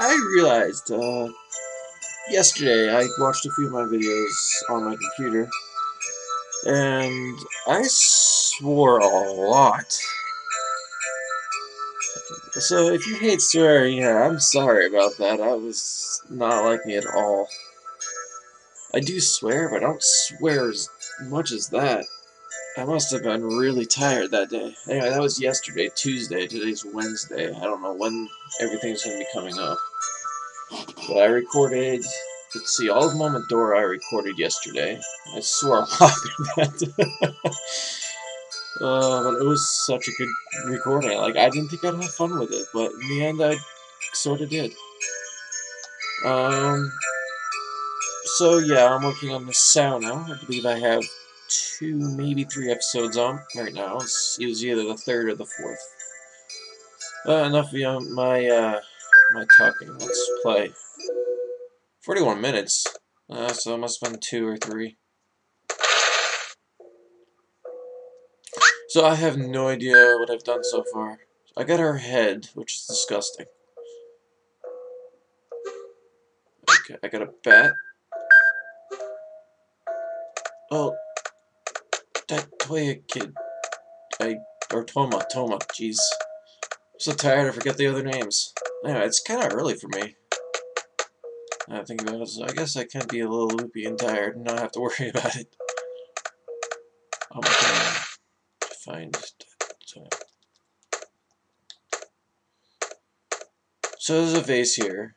I realized uh, yesterday I watched a few of my videos on my computer, and I swore a lot. So if you hate swearing, yeah, I'm sorry about that. I was not like me at all. I do swear, but I don't swear as much as that. I must have been really tired that day. Anyway, that was yesterday, Tuesday. Today's Wednesday. I don't know when everything's going to be coming up. But I recorded, let's see, all of Momodora I recorded yesterday. I swore lot that. uh, but it was such a good recording. Like, I didn't think I'd have fun with it, but in the end, I sort of did. Um, so yeah, I'm working on the sauna. I believe I have two, maybe three episodes on right now. It's, it was either the third or the fourth. Uh, enough of my uh, my talking. Let's play. 41 minutes. Uh, so it must have been two or three. So I have no idea what I've done so far. I got her head, which is disgusting. Okay, I got a bat. Oh, that Toya kid. I, or Toma, Toma, jeez. I'm so tired I forget the other names. Anyway, it's kind of early for me. I think about it, so I guess I can be a little loopy and tired and not have to worry about it. I'm gonna find that. So there's a vase here.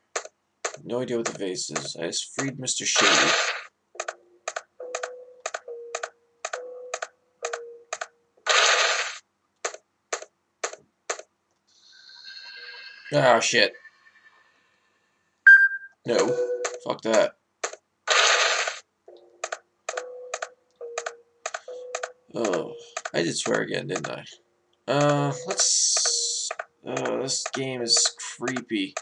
No idea what the vase is. I just freed Mr. Shady. Ah, shit. No. Fuck that. Oh, I did swear again, didn't I? Uh, let's... Uh, this game is creepy.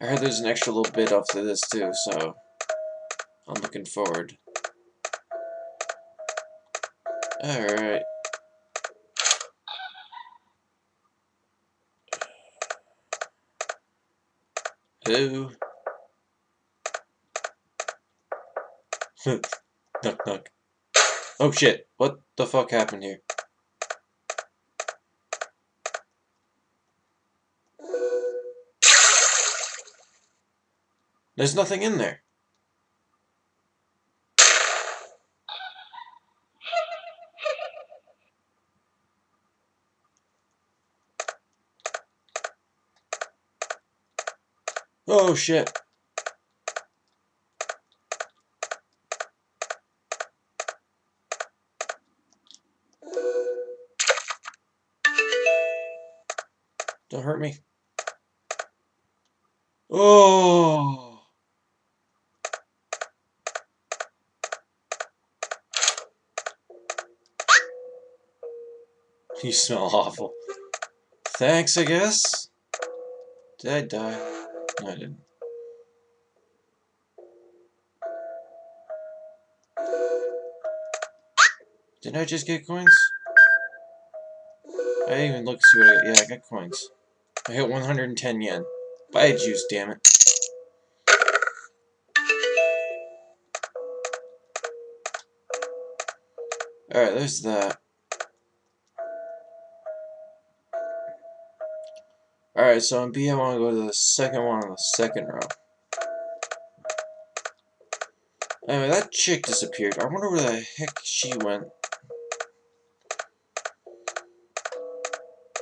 I heard there's an extra little bit after this, too, so... I'm looking forward. Alright. Hello? knock knock. Oh shit, what the fuck happened here? There's nothing in there. Oh shit. Don't hurt me. Oh. You smell awful. Thanks, I guess. Did I die? No, I didn't. Didn't I just get coins? I didn't even look to see what I... Yeah, I got coins. I hit 110 yen. Buy a juice, damn it. Alright, there's that. Alright, so in B, I want to go to the second one on the second row. Anyway, that chick disappeared. I wonder where the heck she went.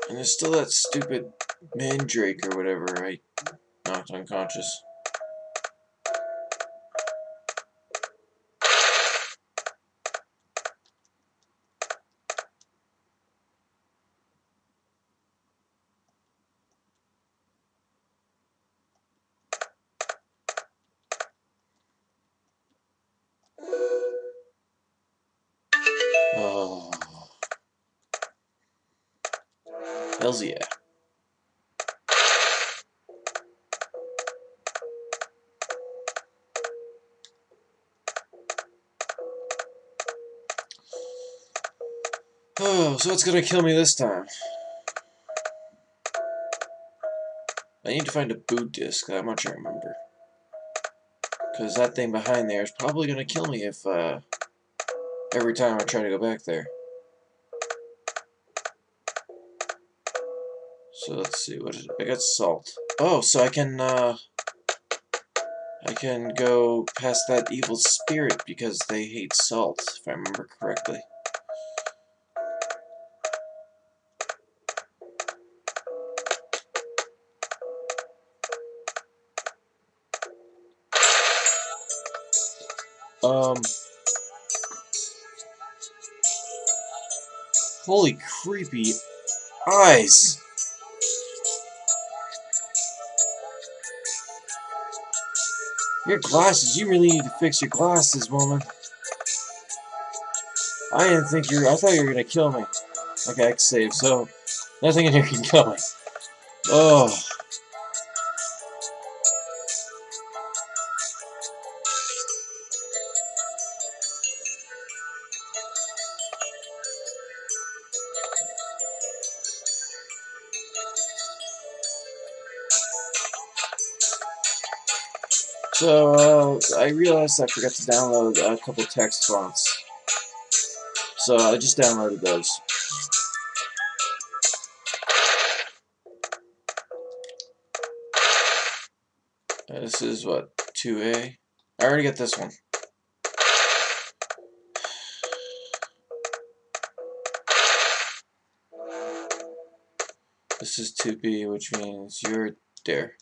And there's still that stupid Mandrake or whatever I knocked unconscious. Oh. Hells yeah. Oh, so what's gonna kill me this time? I need to find a boot disc, that much I remember. Because that thing behind there is probably going to kill me if, uh, every time I try to go back there. So let's see, what is it? I got salt. Oh, so I can, uh, I can go past that evil spirit because they hate salt, if I remember correctly. Um... Holy creepy eyes! Your glasses, you really need to fix your glasses, woman. I didn't think you were, I thought you were gonna kill me. Okay, I can save, so nothing in here can kill me. Oh. So, uh, I realized I forgot to download a couple text fonts. So, I just downloaded those. This is, what, 2A? I already got this one. This is 2B, which means you're there.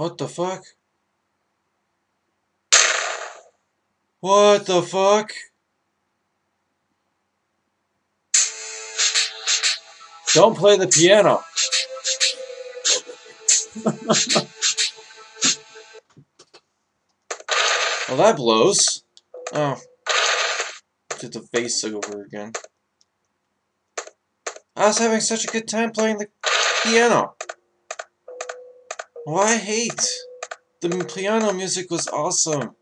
What the fuck? What the fuck? Don't play the piano. well, that blows. Oh. Did the face over again. I was having such a good time playing the piano. Well, I hate. The piano music was awesome.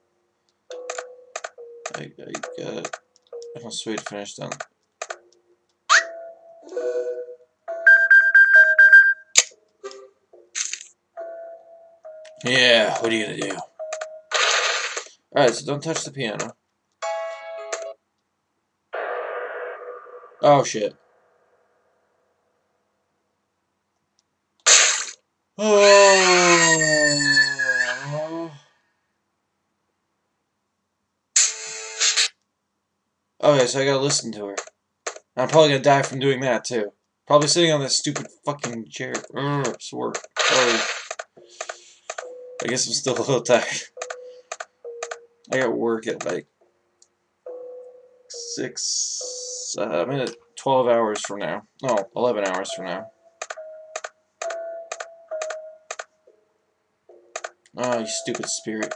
I, I got I don't wait to finish then. Yeah, what are you gonna do? Alright, so don't touch the piano. Oh shit. Oh Okay, so I gotta listen to her. I'm probably gonna die from doing that, too. Probably sitting on this stupid fucking chair. Urgh, sore. Sorry. I guess I'm still a little tired. I got work at like six, uh, I'm in 12 hours from now. No, 11 hours from now. Oh, you stupid spirit.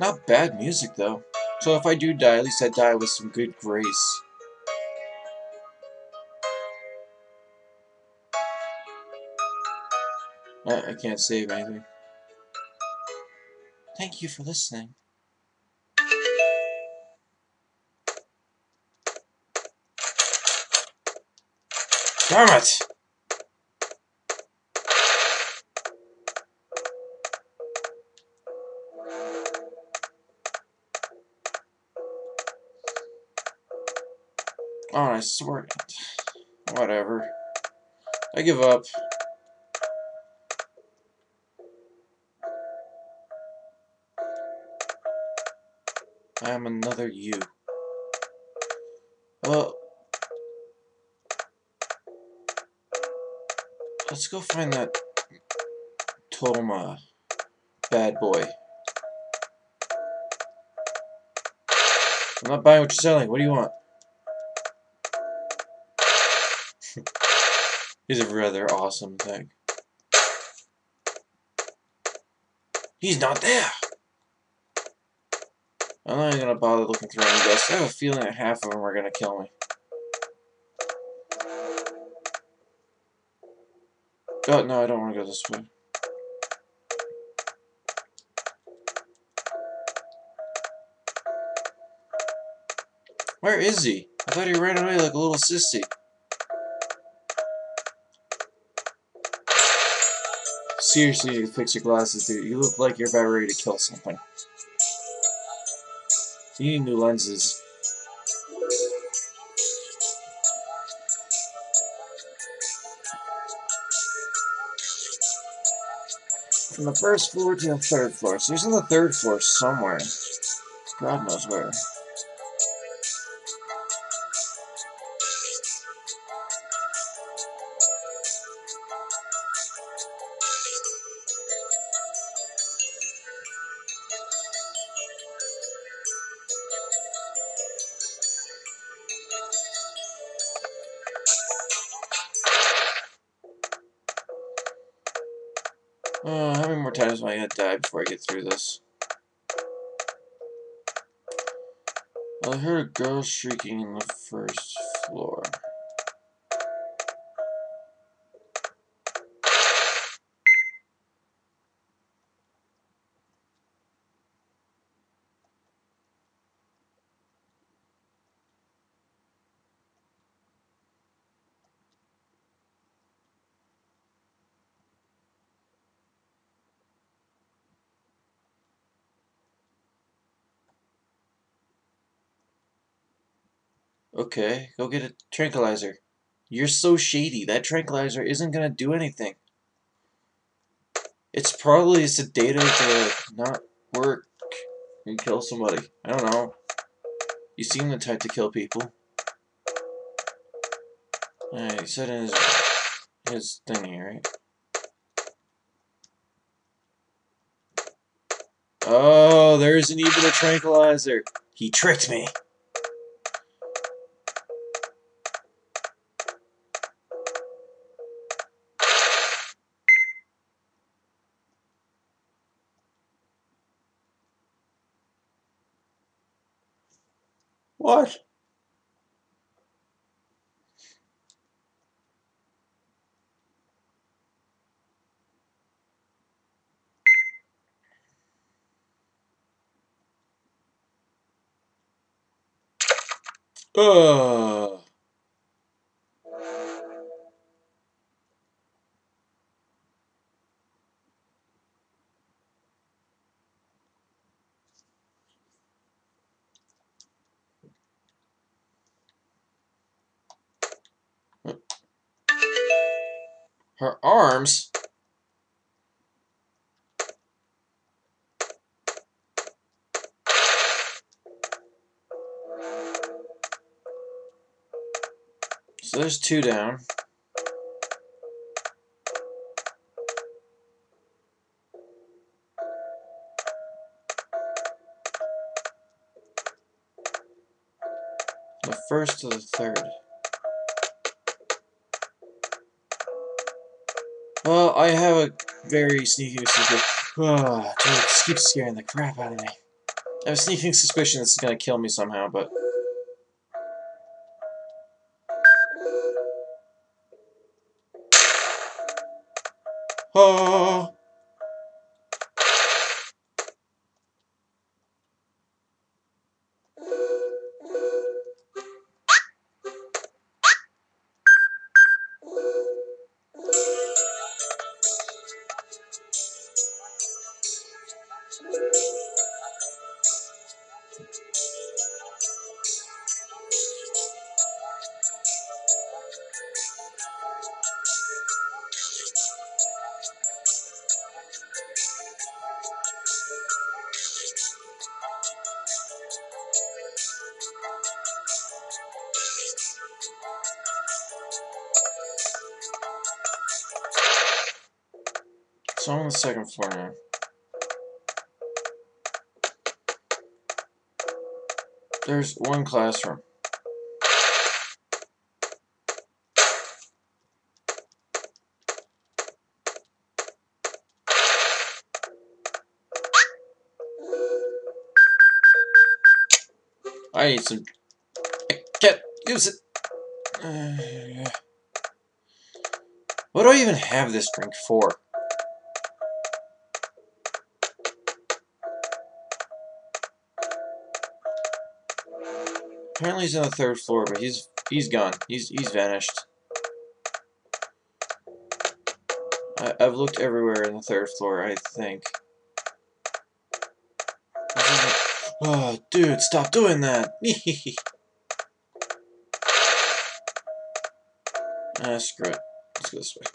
Not bad music, though. So if I do die, at least I die with some good grace. I, I can't save anything. Thank you for listening. Damn it! Oh, I swear. Whatever. I give up. I am another you. Well, let's go find that Toma bad boy. I'm not buying what you're selling. What do you want? He's a rather awesome thing. He's not there! I'm not even gonna bother looking through any desks. I have a feeling that half of them are gonna kill me. Oh, no, I don't want to go this way. Where is he? I thought he ran away like a little sissy. Seriously, you fix your glasses, dude. You look like you're about ready to kill something. You need new lenses. From the first floor to the third floor. So he's on the third floor somewhere. God knows where. Uh, how many more times am I gonna die before I get through this? I heard a girl shrieking in the first floor. Okay, go get a tranquilizer. You're so shady. That tranquilizer isn't gonna do anything. It's probably sedated to not work and kill somebody. I don't know. You seem the type to kill people. Alright, he said in his, his thingy, right? Oh, there isn't even a tranquilizer. He tricked me. What? Ugh. Her arms? So there's two down. The first to the third. Well, I have a very sneaking secret. Oh, ah, dude, keeps scaring the crap out of me. I have a sneaking suspicion this is gonna kill me somehow, but... Oh! Second floor now. There's one classroom. I need some. I can't use it. Uh, what do I even have this drink for? Apparently he's on the third floor, but he's he's gone. He's he's vanished. I, I've looked everywhere in the third floor, I think. Oh, dude, stop doing that! ah, screw it. Let's go this way.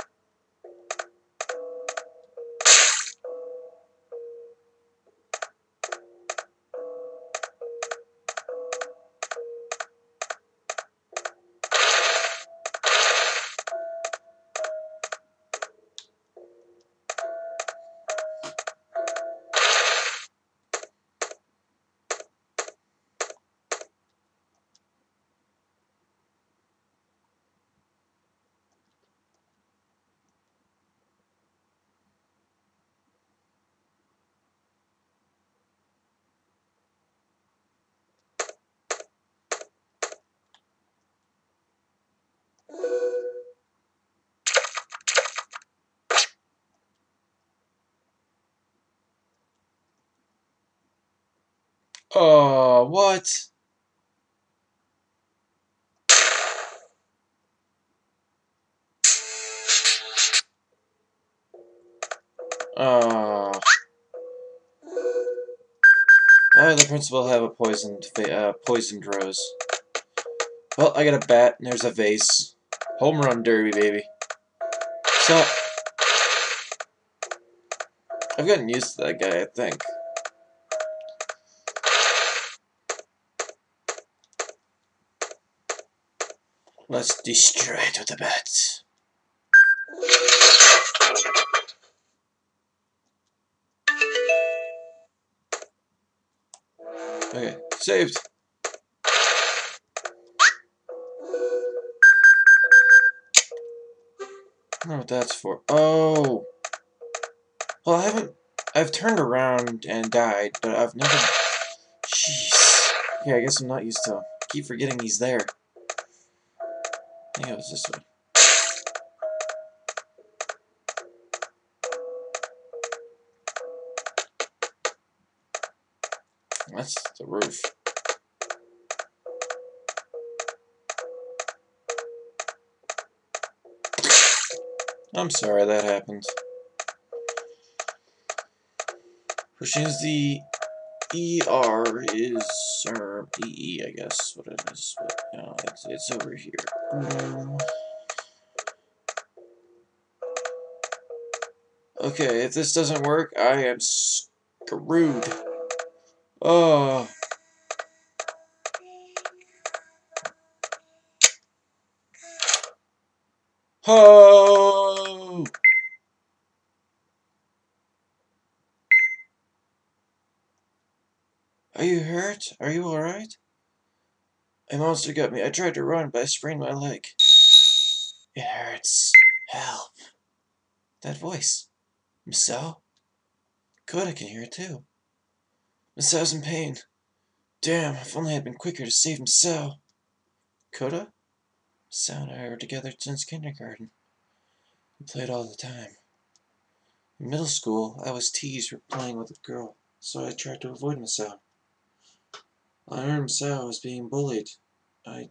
Oh, what? Oh. The principal have a poisoned, uh, poisoned rose? Well, I got a bat, and there's a vase. Home run derby, baby. So, I've gotten used to that guy, I think. Let's destroy it with the bats. Okay, saved. I don't know what that's for. Oh! Well, I haven't... I've turned around and died, but I've never... Jeez. Yeah, I guess I'm not used to... Keep forgetting he's there. Think it was this. That's the roof. I'm sorry that happened. Pushing the ER is, or I guess, what it is, but, know, it's, it's over here. Um, okay, if this doesn't work, I am screwed. Oh. Oh! Are you hurt? Are you alright? A monster got me. I tried to run, but I sprained my leg. It hurts. Help. That voice. Misao? Good, I can hear it too. Misao's in pain. Damn, if only I had been quicker to save Misao. Koda? Misao and I were together since kindergarten. We played all the time. In middle school, I was teased for playing with a girl, so I tried to avoid Misao. I heard Misao was being bullied. I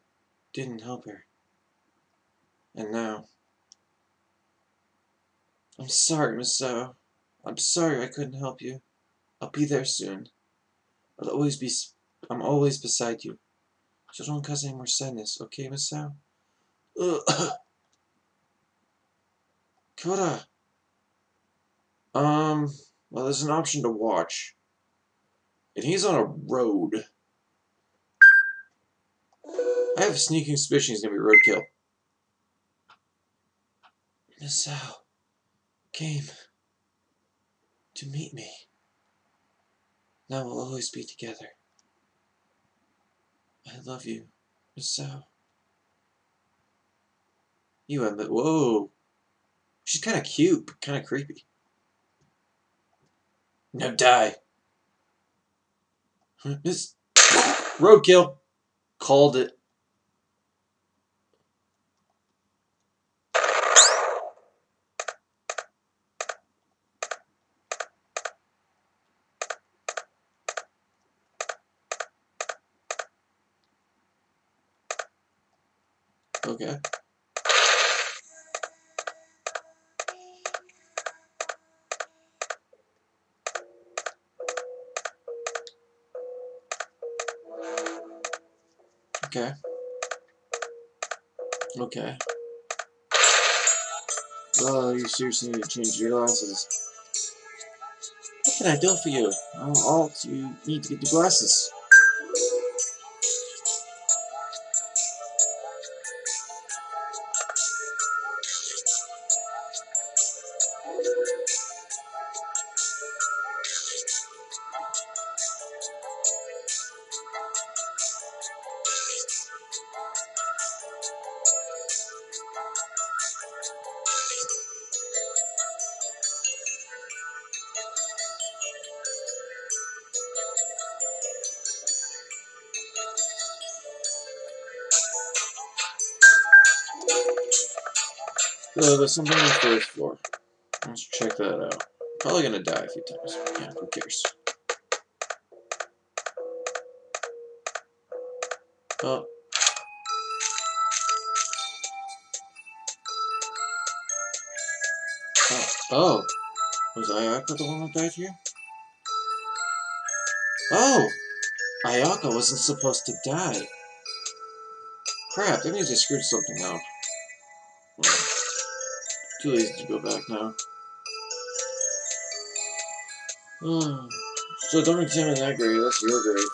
didn't help her. And now... I'm sorry, Misao. I'm sorry I couldn't help you. I'll be there soon. I'll always be, I'm always beside you. So don't cause any more sadness, okay, Misao? Koda. Um, well, there's an option to watch. And he's on a road. I have a sneaking suspicion he's gonna be roadkill. Miss. Game. to meet me. Now we'll always be together. I love you, so. You and the whoa. She's kind of cute, but kind of creepy. Now die. This roadkill. Called it. Okay. Okay. Well, oh, you seriously need to change your glasses. What can I do for you? Oh, all you need to get the glasses. Uh, there's something on the first floor. Let's check that out. Probably gonna die a few times. Yeah, who cares? Oh. Oh. oh. Was Ayaka the one that died here? Oh! Ayaka wasn't supposed to die. Crap, that means I screwed something up. Too lazy to go back now. Hmm. so don't examine that grade, that's your grave.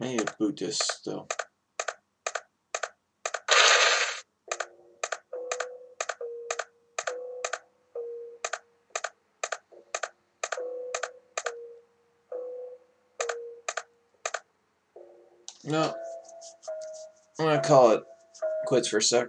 I to this though. No. I'm gonna call it quits for a sec.